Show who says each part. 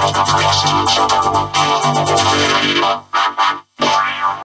Speaker 1: の形にした。